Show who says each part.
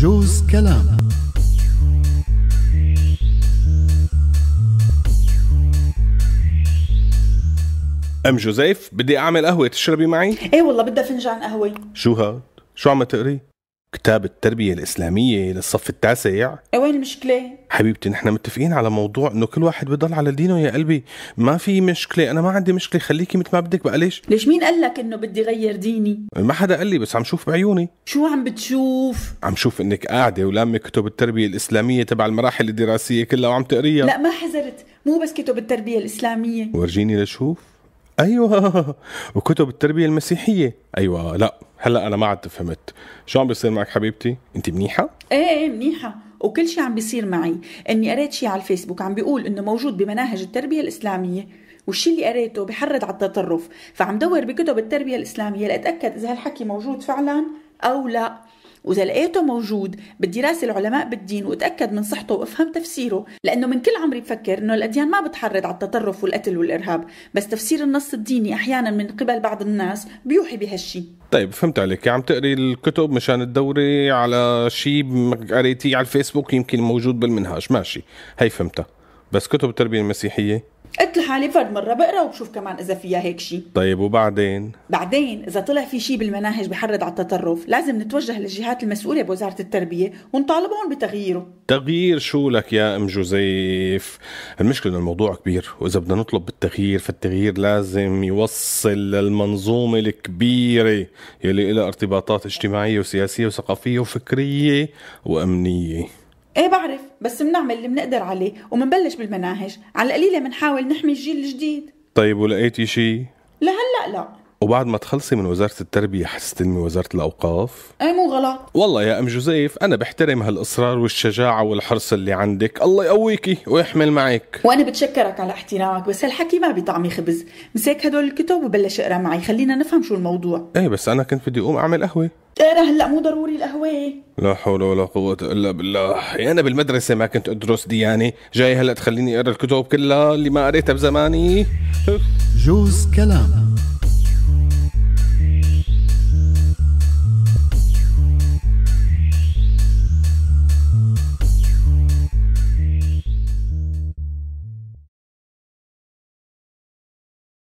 Speaker 1: جوز كلام.
Speaker 2: أم جوزيف بدي أعمل قهوة تشربي معي؟
Speaker 3: إيه والله بدها فنجان قهوة.
Speaker 2: شو هاد؟ شو عم تقري؟ كتاب التربية الإسلامية للصف التاسع.
Speaker 3: وين المشكلة؟
Speaker 2: حبيبتي نحن متفقين على موضوع إنه كل واحد بضل على دينه يا قلبي. ما في مشكلة أنا ما عندي مشكلة خليكي مثل ما بدك بقى ليش
Speaker 3: ليش مين قال لك إنه بدي غير ديني؟
Speaker 2: ما حدا قال لي بس عم شوف بعيوني.
Speaker 3: شو عم بتشوف؟
Speaker 2: عم شوف إنك قاعدة ولامة كتب التربية الإسلامية تبع المراحل الدراسية كلها وعم تقريها.
Speaker 3: لا ما حزرت. مو بس كتب التربية الإسلامية.
Speaker 2: ورجيني لشوف. أيوه. وكتب التربية المسيحية. أيوه لا. هلأ أنا ما عاد فهمت. شو عم بيصير معك حبيبتي؟ أنت منيحة؟
Speaker 3: إيه إيه منيحة. وكل شيء عم بيصير معي. إني قريت شيء على الفيسبوك عم بيقول إنه موجود بمناهج التربية الإسلامية. والشيء اللي قريته بحرض على التطرف. فعم دور بكتب التربية الإسلامية لأتأكد إذا هالحكي موجود فعلا أو لا. وإذا لقيته موجود بدي راسل علماء بالدين وأتأكد من صحته وأفهم تفسيره لأنه من كل عمري بفكر إنه الأديان ما بتحرض على التطرف والقتل والإرهاب بس تفسير النص الديني أحيانا من قبل بعض الناس بيوحي بهالشي.
Speaker 2: طيب فهمت عليك. عم تقري الكتب مشان تدوري على شيء قريتيه على الفيسبوك يمكن موجود بالمنهاج. ماشي هي فهمتها. بس كتب التربية المسيحية؟
Speaker 3: قلت لحالي فرد مرة بقرا وبشوف كمان إذا فيها هيك شيء
Speaker 2: طيب وبعدين؟
Speaker 3: بعدين إذا طلع في شيء بالمناهج بحرض على التطرف لازم نتوجه للجهات المسؤولة بوزارة التربية ونطالبهم بتغييره.
Speaker 2: تغيير شو لك يا أم جوزيف؟ المشكلة إنه الموضوع كبير وإذا بدنا نطلب بالتغيير فالتغيير لازم يوصل للمنظومة الكبيرة يلي لها ارتباطات اجتماعية وسياسية وثقافية وفكرية وأمنية.
Speaker 3: إيه بعرف بس بنعمل اللي بنقدر عليه ومنبلش بالمناهج. على القليلة بنحاول نحمي الجيل الجديد.
Speaker 2: طيب ولقيتي شيء
Speaker 3: لهلأ لا.
Speaker 2: وبعد ما تخلصي من وزارة التربية حتستلمي وزارة الأوقاف؟
Speaker 3: إيه مو غلط.
Speaker 2: والله يا أم جوزيف أنا بحترم هالإصرار والشجاعة والحرص اللي عندك. الله يقويكي ويحمل معك.
Speaker 3: وأنا بتشكرك على احترامك بس هالحكي ما بيطعمي خبز مسك هدول الكتب وبلش اقرأ معي. خلينا نفهم شو الموضوع.
Speaker 2: إيه بس أنا كنت بدي أقوم أعمل قهوة.
Speaker 3: اقرا هلأ مو ضروري القهوة.
Speaker 2: لا حول ولا قوة إلا بالله. يعني أنا بالمدرسة ما كنت أدرس ديانة. جاي هلأ تخليني أقرأ الكتب كلها اللي ما قريتها بزماني.
Speaker 1: جوز كلام.